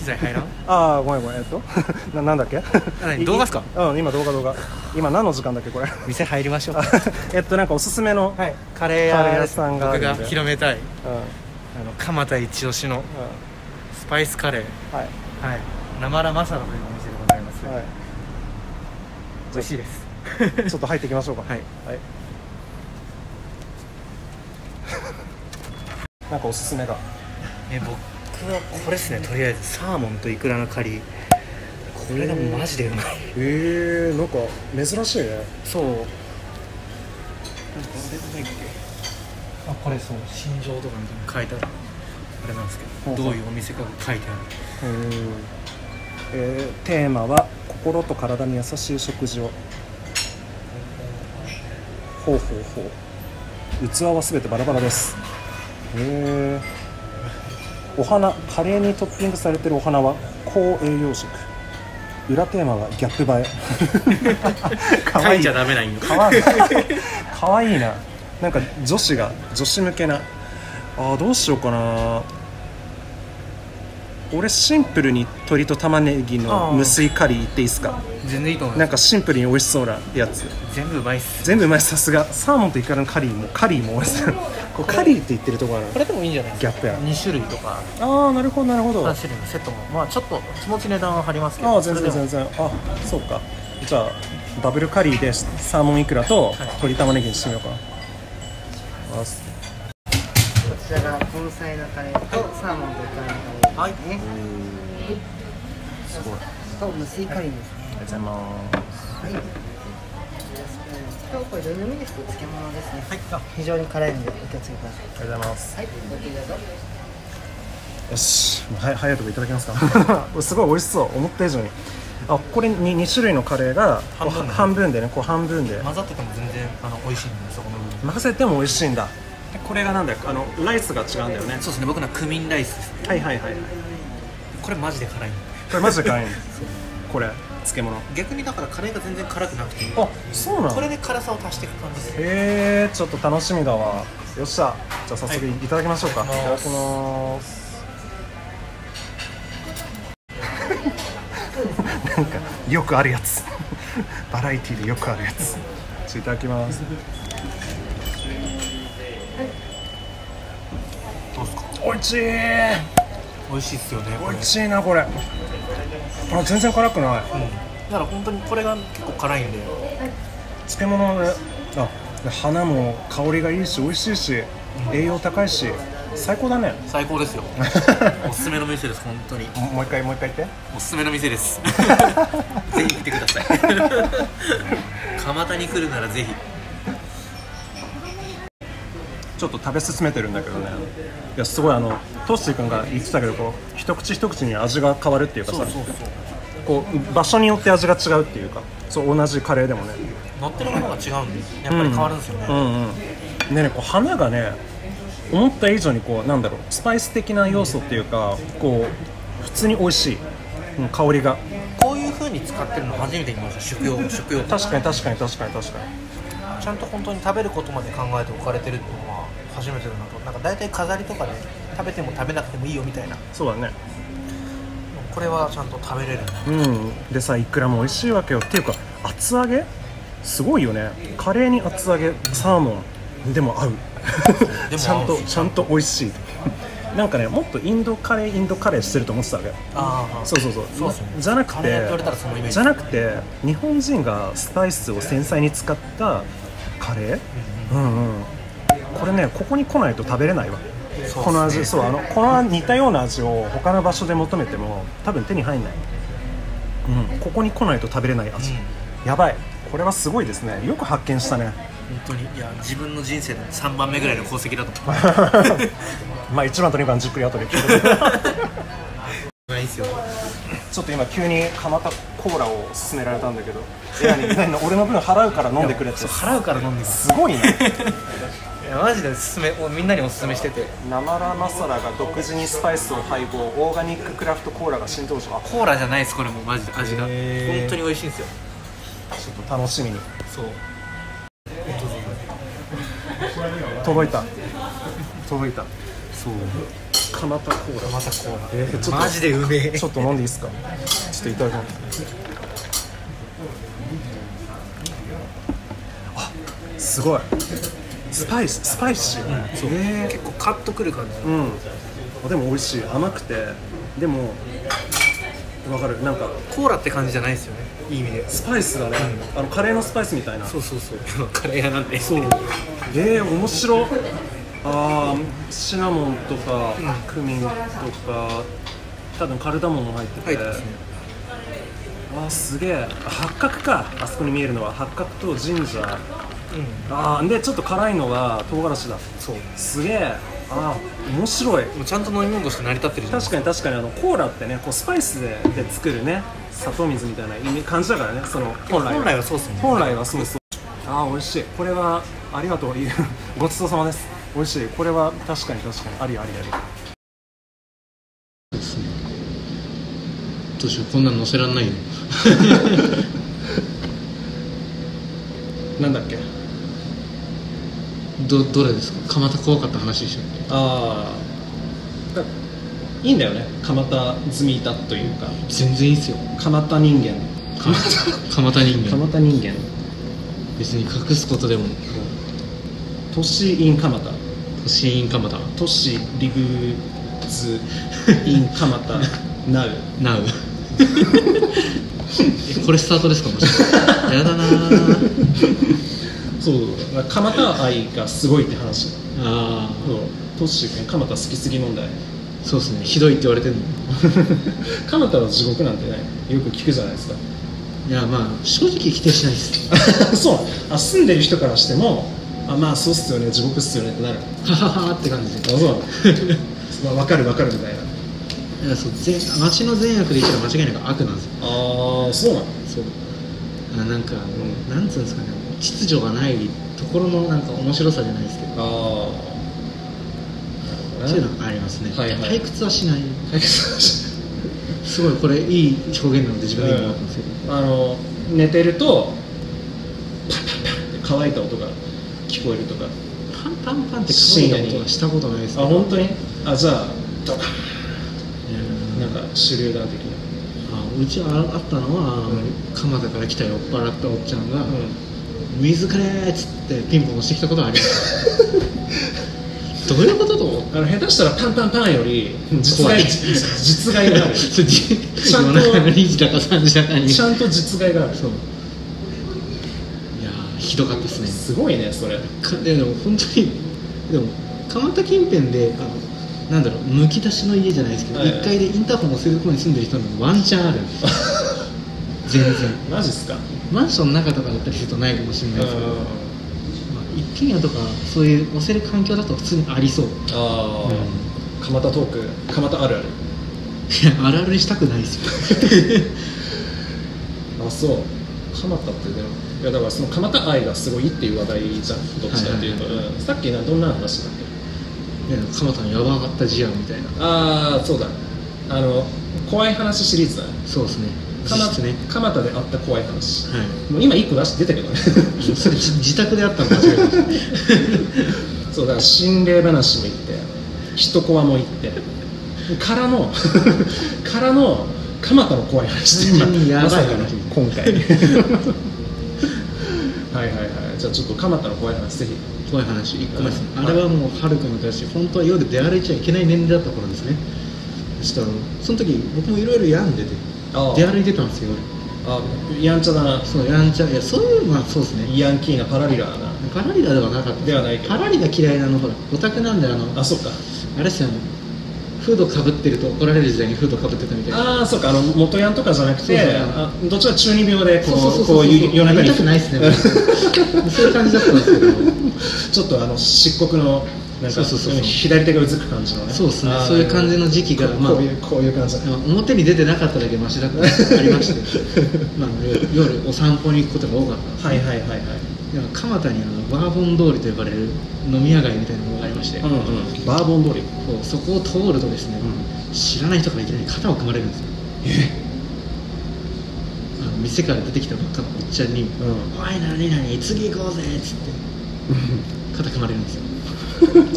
機材入らん？ああごめんごめん。えっと ななんだっけ？何動画っすか？うん今動画動画。今何の時間だっけこれ？店入りましょう。えっとなんかおすすめの、はい。カレー屋屋さんが僕が広めたい。うん。うんあの蒲田一押しのスパイスカレー。はい。はい。生ラマサラというお店でございます、はい。美味しいです。ちょっと入っていきましょうか。はい。はい。なんかおすすめが。え僕はこれですねとりあえずサーモンとイクラのカリー。これがマジでうまい。えー、なんか珍しいね。そう。なんかあれだっけ？あこれそう心情とかみたいなの書いてある。あれなんですけどどういうお店かが書いてある。うん。えー、テーマは心と体に優しい食事を。ほうほうほう。器はすべてバラバラです。へえお花カレーにトッピングされてるお花は高栄養食。裏テーマはギャップ映え。かわいい書いちゃダメなんよかわい。いかわいいな。なんか女子が女子向けな。あーどうしようかな。俺シンプルに鶏と玉ねぎの無水カリーいっていいですか？全然いいと思います。なんかシンプルに美味しそうなやつ。全部うまいっす。全部うまいさすが。サーモンとイカのカリーもカリーも美味しそう。こうカリーって言ってるところある？これでもいいんじゃない？ですかギャップや。2種類とか。ああなるほどなるほど。あ3種類のセットも。まあちょっと気持ち値段は張りますけど。あー全然全然。あそうか。じゃあダブルカリーでサーモンイクラと鶏玉ねぎにしてみようかな。あすこちらが根菜のカレーとサーモンとイカのカレーはいですね。すごいと無水カレーですね。ありがとうございますはい。とこれどれでもいいですけど漬物ですね。はい。非常に辛いのでお気をつけください。ありがとうございますはい。ごきどうぞ。よしもうは早いとこいただきますかすごい美味しそう思った以上にあこれに2種類のカレーが半分でねこう半分で混ざってても全然あの美味しいんでそこの部分混ぜても美味しいんだでこれがなんだよあのライスが違うんだよねそうですね僕のはクミンライスですねはいはいはいはいこれマジで辛いこれマジで辛いん。これ漬物。逆にだからカレーが全然辛くなくてあそうなのこれで辛さを足していく感じです。へえちょっと楽しみだわ。よっしゃ。じゃあ早速いただきましょうか、はい。い、ただきます。なんかよくあるやつ。バラエティでよくあるやつ。いただきます。どうですか？おいしい美味しいっすよねこれ。おいしいなこれ。あ全然辛くない。だから本当にこれが結構辛いんで。漬物であ花も香りがいいし美味しいし栄養高いし最高だね。最高ですよ。おすすめの店です本当に。ももう一回もう一回言って。おすすめの店です。ぜひ来てください。蒲田に来るならぜひちょっと食べ進めてるんだけどね。いやすごいあのトッシー君が言ってたけどこう一口一口に味が変わるっていうかさこう場所によって味が違うっていうかそう同じカレーでもね。乗ってるものが違うんでやっぱり変わるんですよね、うんうんでねこう花がね思った以上にこうなんだろうスパイス的な要素っていうかこう普通に美味しい、うん、香りが。こういう風に使ってるの初めて見ました。食用食用確かに確かに確かに確かに。ちゃんと本当に食べることまで考えて置かれてるっていうのは初めてだなとなんか大体飾りとかで食べても食べなくてもいいよみたいな。そうだね。これはちゃんと食べれる。うん。でさいくらも美味しいわけよ。っていうか厚揚げ？すごいよね。カレーに厚揚げサーモン。でも合う。ちゃんとちゃんと美味しい。なんかねもっとインドカレーインドカレーしてると思ってたわけ。ああそうそうそう。そうね。じゃなくてじゃなくて日本人がスパイスを繊細に使ったカレー？うんうん。これねここに来ないと食べれないわ。ね。この味そうあのこの似たような味を他の場所で求めても多分手に入んない、うん、ここに来ないと食べれない味、うん。やばい。これはすごいですね。よく発見したね。本当に。いや自分の人生の3番目ぐらいの功績だと。思 うまあ1番と2番じっくり後で聞いい いっすよ。ちょっと今急に蒲田コーラを勧められたんだけど俺の分払うから飲んでくれって。払うから飲んでくすごいね いやマジでおすすめもうみんなにおすすめしてて。生ラマサラが独自にスパイスを配合。オーガニッククラフトコーラが新登場。あコーラじゃないですこれもうマジで味が。へー。本当に美味しいんですよ。ちょっと楽しみに。そう。届いた。届いた。そう。蒲田コーラ。またこうえーちょっとマジでうめえ。ちょっと飲んでいいですか？ちょっといただきますあすごいスパイススパイシー、そう。え結構カッとくる感じ。ーうん。あでも美味しい。甘くて。でもわかる。なんかコーラって感じじゃないですよね。いい意味で。スパイスがね、あのカレーのスパイスみたいな。そうそうそう。カレー屋なんでそう。えー、面白。あーシナモンとか、クミンとか多分カルダモンも入ってて、入ってますね。あーすげえ。八角か。あそこに見えるのは八角とジンジャーうん。あーでちょっと辛いのが唐辛子だ。そう。すげえ。あー面白い。もうちゃんと飲み物として成り立ってるじゃん。確かに確かに。あのコーラってねこうスパイスでで作るね砂糖水みたいな意味感じだからねその本来本来はそうっすね。本来はそうそうああ美味しい。これはありがとう。い いごちそうさまです。美味しい。これは確かに確かに。ありありあどうしよう。こんなん載せらんない なんだっけ？どどれですか？蒲田怖かった話でしょああだいいんだよね。蒲田済みだというか。全然いいっすよ。蒲田人間。蒲 蒲田人間。蒲田人間。別に隠すことでも。都市 in 蒲田。都心イン蒲田。都市リグズ。in 蒲田。now なう。え これスタートですか？もしかして。やだなーそう蒲田愛がすごいって話。あそう。都市蒲田好きすぎ問題。あそうですね。ひどいって言われてるの。蒲田は地獄なんてねよく聞くじゃないですか。いやまあ正直否定しないです。そう。あ住んでる人からしてもあまあそうっすよね。地獄っすよねってなる。はははって感じ。であそう まあ分かる分かるみたいな。いやそう善町の善悪で言ったら間違いなく悪なんですよ。ああそうなの。そう。あなんか、なんつうんですかね秩序がないところのなんか面白さじゃないですけど。ああそういうのがありますね、はいはい。退屈はしない。あすごいこれいい表現なので自分で今思ったんですけど、あの寝てるとパンパンパンって乾いた音が聞こえるとか。パンパンパンって乾いた音はしたことないですけどあ本当に？あじゃあドカいやンなんか手榴弾的な。あうちはあったのは、蒲田から来た酔っ払ったおっちゃんが「水くれ!」っつってピンポン押してきたことはあります。どういうことと思ってあの下手したらパンパンパンより実害実害がある。ちゃんと夜中の2時だか3時だかにちゃんと実害がある。そう。いやーひどかったですね。すごいねそれ。かでも本当にでも蒲田近辺であのなんだろうむき出しの家じゃないですけど、はいはい。1階でインターホンを押せるところに住んでる人のワンチャンある 全然。マジっすか？マンションの中とかだったりするとないかもしれないですけど、まあ、一軒家とかそういう押せる環境だと普通にありそう。ああ、う蒲田トーク。蒲田あるある。いやあるあるにしたくないですよ。あそう。蒲田ってでもいやだからその蒲田愛がすごいっていう話題じゃんどっちかっていうと、はいはいうん。さっきなどんな話だっけ？蒲田のやば上がった事案みたいな。ああそうだ。あの怖い話シリーズだね。そうですね実蒲質ね蒲田であった怖い話。はい。もう今一個出し出たけどね。それじ自宅であったの間違いない。そうだから心霊話も言って一コマも言ってからのからの蒲田の怖い話って単純にやばい話まさかの今回。はいはいはい。じゃあちょっと蒲田の怖い話ぜひ。怖い話1個目。であれはもうはるか昔本当は夜出歩いちゃいけない年齢だった頃ですね。そしたらその時僕もいろいろ病んでて。あ出歩いてたんですよあやんちゃだな。そうやんちゃいやそういうまあそうですね。ヤンキーなパラリラーな。パラリラではなかった。ではないけどパラリラ嫌いなのほらオタクなんであの。あそっか。あれですよねフードかぶってると怒られる時代にフードかぶってたみたいな。ああそっか。あの元ヤンとかじゃなくてあどっちか中二病でこそうこういう夜中に。見たくないですね そういう感じだったんですけど。ちょっとあの漆黒のなんかそうそうそうそう。左手がうずく感じのね。そうですね。そういう感じの時期がまあここういうこういう感じだまあ表に出てなかっただけマシだったありまして。まあ夜お散歩に行くことが多かったはいはいはいはい。でも蒲田にあのバーボン通りと呼ばれる飲み屋街みたいなものがありまして、うんうん。バーボン通り。そこを通るとですね、知らない人からいきなり肩を組まれるんですよ。あの店から出てきたばっかのおっちゃんに「おい何々次行こうぜ」っつって肩組まれるんですよ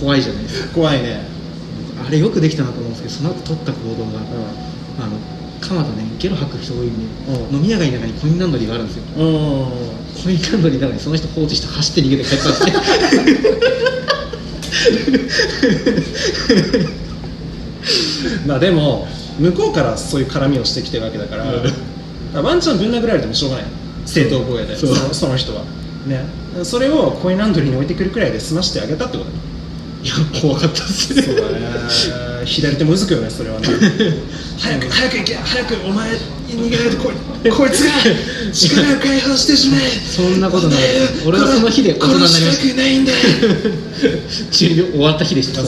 怖いじゃないですか。怖いね。あれよくできたなと思うんですけどその後取った行動が、あの蒲田ねゲロ吐く人多いんで、うん。飲み屋街の中にコインランドリーがあるんですよ。うんコインランドリーの中にその人放置して走って逃げて帰ったんですね まあでも向こうからそういう絡みをしてきてるわけだから、うん。ワンチャンぶん殴られてもしょうがない。正当防衛でその人はね。それをコインランドリーに置いてくるくらいで済ましてあげたってこと。だいや怖かったっすね。そうだね。左手もうずくよねそれはね。早く早く行け。早くお前逃げないとこいこいつが力を解放してしまえ。そんなことない。俺はその日で大人になりました。ないんだ終わった日でした。大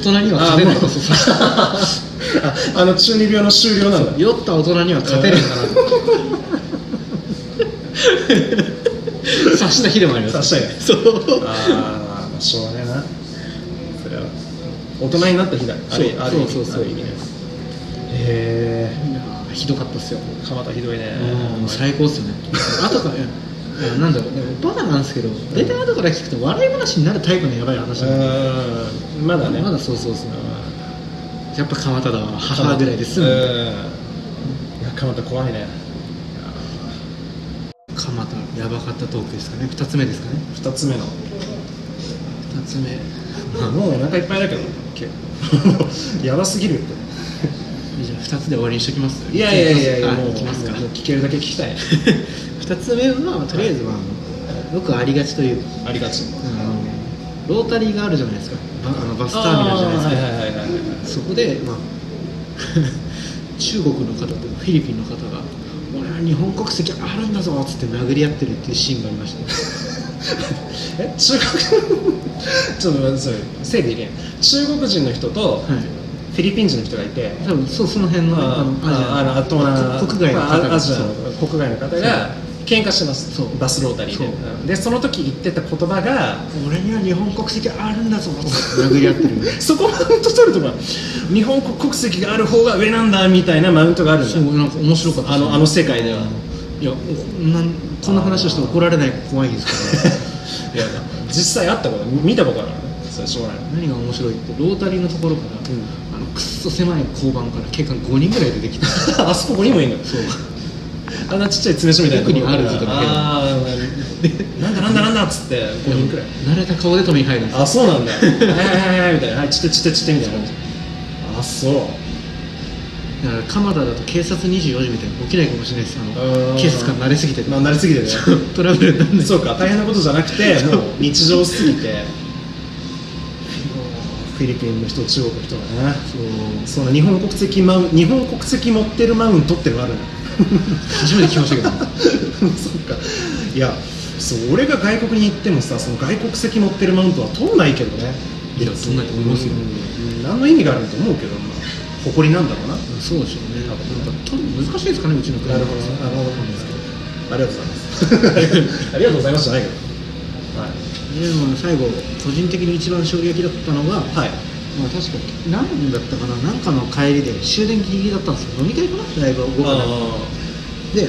人には勝てない。とあの中二病の終了なんだ酔った大人には勝てるんだな。と 察した日でもあります察した日そうああしょうがねえな。それは大人になった日だ。あるそうある意味。そうそうそう。へいやーひどかったっすよ。え蒲田ひどいね。うん最高っすよね。後からなんだろう。でもバカなんですけど大体後から聞くと笑い話になるタイプのやばい話なんで。うん。まだね。まだそうそうそう。うやっぱ蒲田だわ。ん母ぐらいで済むうん。蒲田怖いね。蒲田やばかったトークですかね。2つ目ですかね。二つ目の。2つ目。ま あもうお腹いっぱいだけど。結構 やばすぎるって。じゃあ2つで終わりにしときます？いやいやいやいやあもういきますか。もう聞けるだけ聞きたい。2つ目はとりあえずはあのよくありがちという。ありがち。あのロータリーがあるじゃないですか。バあのバスターミナルじゃないですか、そこで、まあ、中国の方とフィリピンの方が「俺は日本国籍あるんだぞ」っつって殴り合ってるっていうシーンがありました、え？中国？ちょっと待ってそれ整理でい中国人の人とはい。フィリピン人の人がいて、多分そうその辺のああのあの東南こ国外の方国外の方が喧嘩してます。そう。バスロータリーで。そう。うん。でその時言ってた言葉が俺には日本国籍あるんだぞ殴り合ってる そこマウント取るとか日本国籍がある方が上なんだみたいなマウントがあるんだ。そうなんか面白かった。あのあの世界では。うんいやおなんこんな話をして怒られないか怖いですから いや実際あったこと。見たことある。それしょうがない何が面白いってロータリーのところから、あのくっそ狭い交番から警官5人ぐらい出てきて。あそこにもいいの？そうあんなちっちゃい詰め所みたいなところあるぞとかあーなんだなんだなんだっつって5人くらい。慣れた顔で止めに入るんですよ。あそうなんだ。はいはいはいはいみたいな。はいちってちってちってみたいな感じ。あそう。だから蒲田だと警察24時みたいなの起きないかもしれないです。あうん。の警察官慣れすぎてまあ慣れすぎてね。トラブルになるんですそうか大変なことじゃなくてもう日常すぎて。フィリピンの人中国の人がね。そう。その日本国籍マウン日本国籍持ってるマウントってのがあるの初めて聞きましたけど。そっか。いやそう俺が外国に行ってもさその外国籍持ってるマウントは取んないけどね。いや取んないと思いますよ。うん何の意味があると思うけど、まあ、誇りなんだろうな。そうでしょうね。なんか難しいですかねうちの国なるほどのありがとうございます。ありがとうございますじゃないけど。でも最後個人的に一番衝撃だったのが、はい、はい、まあ確か何だったかな何かの帰りで終電ギリギリだったんですよ飲み会かなライブ後からで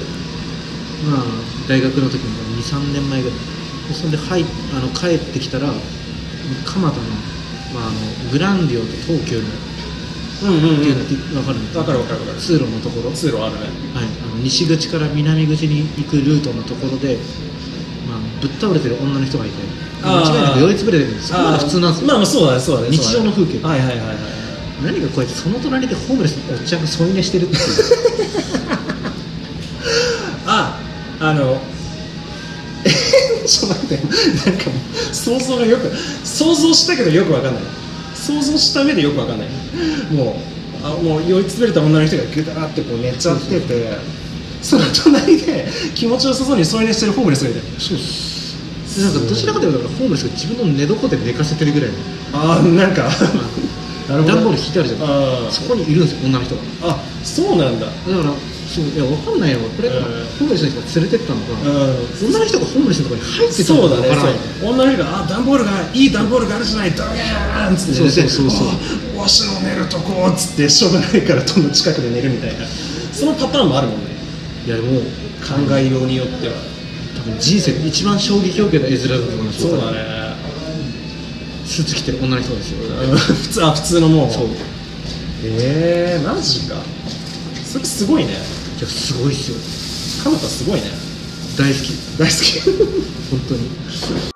まあ大学の時に23年前ぐらい。でそれで入あの帰ってきたら蒲田の,、まあ、あのグランディオと東急のうんうんっていうのって分かるんです分かる分かる分かる。通路のところ、はい、通路あるね。あの西口から南口に行くルートのところで、まあ、ぶっ倒れてる女の人がいて間違いなく酔いつぶれてるんですそこまで普通なんですよ、まあまあそうだねそうだね日常の風景。はいはいはいはい何がこうやってその隣でホームレスのおっちゃんが添い寝してるっていう。ああの ちょっと待ってなんかもう想像がよく想像したけどよくわかんない。想像した上でよくわかんない。もうあもう酔いつぶれた女の人がギュダーってこう寝ちゃっててその隣で気持ちよさそうに添い寝してるホームレスがいたよそうっすなんかどちらかというとホームレスが自分の寝床で寝かせてるぐらいの。ああなんか。なるほど段ボール引いてあるじゃん。あそこにいるんですよ女の人が。ーあそうなんだ。だからそういやわかんないよ。これ、うん。ホームレスの人が連れてったのか、う女の人がホームレスのところに入ってたのそうだねかわからない。そう女の人が「あ段ボールがいい段ボールがあるじゃないドギャーン!」っつって。寝てそうそうそうそう。あわしの寝るとこ」っつってしょうがないからどんどん近くで寝るみたいな。そのパターンもあるもんねいやでも考えようによっては多分人生で一番衝撃を受けた絵面だと思いますそうだね。スーツ着てる女の人ですよ。普通あ普通のもう。そう。いえー、マジか。それすごいね。やすごいっすよ。かなたすごいね。大好き。大好き。本当に